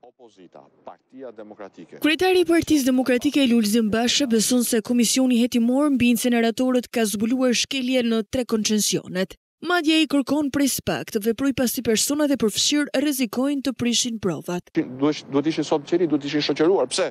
Opozita, Partia Demokratike. Kryetari i Partisë Demokratike, Lulzim Basha beson se Komisioni Hetimor mbi Inceneratorët ka zbuluar shkelje në tre koncensionet. Madje ai kërkon prej SPAK të veprojë pasi personat e përfshirë rrezikojnë të prishin provat. Duhet të ishin sot në qeli, duhet të ishin shoqëruar. Pse?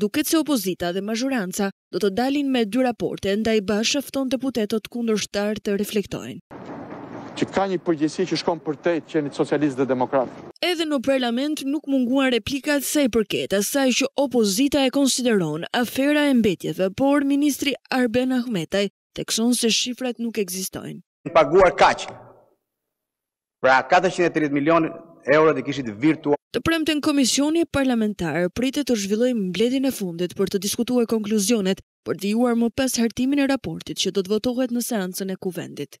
Duket se opozita dhe mazhoranca do të dalin me dy raporte, ndaj Basha fton deputetët kundërshtarë të reflektojnë. Që ka një përgjegjësi që shkon përtej të qenit socialist dhe demokrat. Edhe në parlament nuk munguan replikat sa i përket asaj që opozita e konsideron afera e mbetjeve, por ministri Arben Ahmetaj thekson se shifrat nuk ekzistojnë. paguar kaq. Pra katërqind e tridhjetë milionë eurot i kishit virtual. Të premten Komisioni Parlamentar pritet të zhvillojë mbledhjen e fundit për të diskutuar konkluzionet, për të vijuar më pas hartimin e raportit që do të votohet në seancën e Kuvendit.